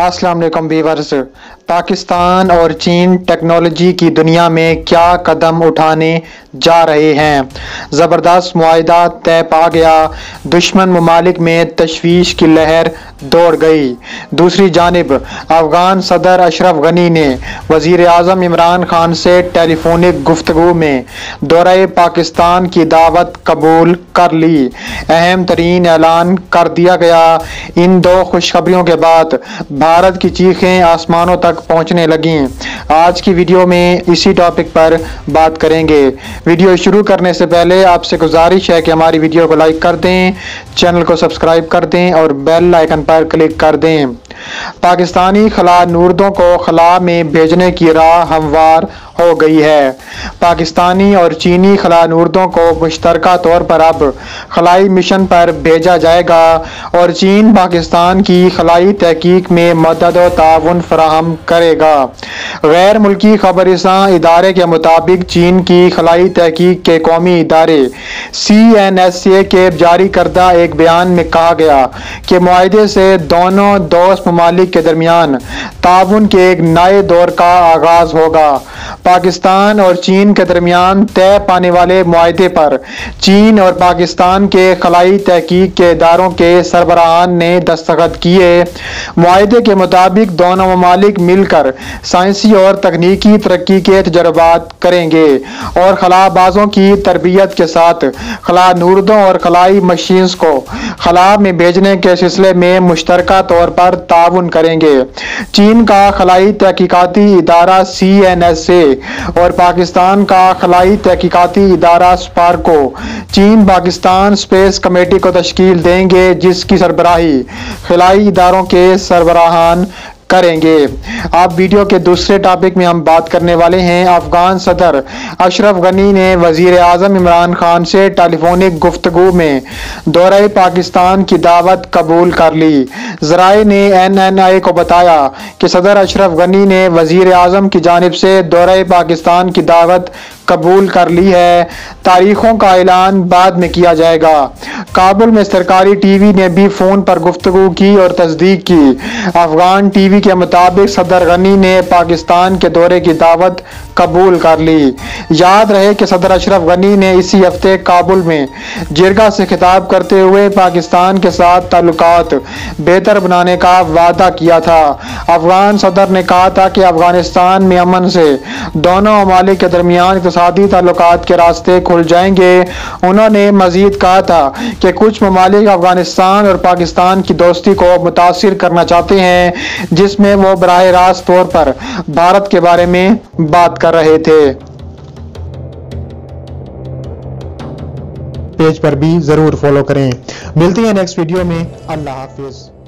वालेकुम वीवर्स पाकिस्तान और चीन टेक्नोलॉजी की दुनिया में क्या कदम उठाने जा रहे हैं? ज़बरदस्त माहा तय पा गया। दुश्मन ममालिक में तशवीश की लहर दौड़ गई। दूसरी जानब, अफ़गान सदर अशरफ गनी ने वज़ी अजम इमरान खान से टेलीफोनिक गुफ्तु में दौरे पाकिस्तान की दावत कबूल कर ली। अहम तरीन ऐलान कर दिया गया। इन दो खुशखबरियों के बाद भारत की चीखें आसमानों तक पहुँचने लगी। आज की वीडियो में इसी टॉपिक पर बात करेंगे। वीडियो शुरू करने से पहले आपसे गुजारिश है कि हमारी वीडियो को लाइक कर दें, चैनल को सब्सक्राइब कर दें और बेल आइकन पर क्लिक कर दें। पाकिस्तानी खला नूरदों को खला में भेजने की राह हमवार हो गई है। पाकिस्तानी और चीनी खला नूरदों को मुश्तर तौर पर अब खलाई मिशन पर भेजा जाएगा और चीन पाकिस्तान की खलाई तहकीक में मदद ताउन फराहम करेगा। गैर मुल्की खबरसा इदारे के मुताबिक चीन की खलाई तहकीक के कौमी इदारे सी एन एस ए के जारी करदा एक बयान में कहा गया कि माहे से दोनों दोस्त ममालिक के दरमियान ताउन के एक नए दौर का आगाज़ होगा। पाकिस्तान और चीन के दरमियान तय पाने वाले माहे पर चीन और पाकिस्तान के खलाई तहकीक के इदारों के सरबराहान ने दस्तखत किए। माहे के मुताबिक दोनों ममालिक मिलकर साइंसी और तकनीकी तरक्की के तजर्बात करेंगे और खलाबाजों की तरबियत के साथ खला नूरदों और खलाई मशीन्स को खला में भेजने के सिलसिले में मुश्तर तौर पर ताउन करेंगे। चीन का खलाई तहकीकती इदारा सी एन एस ए और पाकिस्तान का खलाई तहकीकती इदारा स्पार्को चीन पाकिस्तान स्पेस कमेटी को तश्कील देंगे जिसकी सरबराही खलाई इदारों के सरबराहान करेंगे। अब वीडियो के दूसरे टॉपिक में हम बात करने वाले हैं अफगान सदर। अशरफ गनी ने वज़ीर आज़म इमरान खान से टेलीफोनिक गुफ्तगु में दौरे पाकिस्तान की दावत कबूल कर ली। जराए ने एन एन आई को बताया कि सदर अशरफ गनी ने वज़ीर आज़म की जानब से दौरे पाकिस्तान की दावत कबूल कर ली है। तारीखों का ऐलान बाद में किया जाएगा। काबुल में सरकारी टीवी ने भी फ़ोन पर गुफ्तु की और तस्दीक की। अफगान टीवी के मुताबिक सदर गनी ने पाकिस्तान के दौरे की दावत कबूल कर ली। याद रहे कि सदर अशरफ गनी ने इसी हफ़्ते काबुल में जिरगा से खिताब करते हुए पाकिस्तान के साथ ताल्लुक बेहतर बनाने का वादा किया था। अफगान सदर ने कहा था कि अफ़गानिस्तान में अमन से दोनों ममालिक के दरमियान इकतदी ताल्लुक के रास्ते खुल जाएँगे। उन्होंने मजीद कहा था कि कुछ ममालिक अफ़गानिस्तान और पाकिस्तान की दोस्ती को मुतासर करना चाहते हैं, जिसमें वो बरह रास्त तौर पर भारत के बारे में बात कर रहे थे। पेज पर भी ज़रूर फॉलो करें। मिलती है नेक्स्ट वीडियो में। अल्लाह हाफिज़।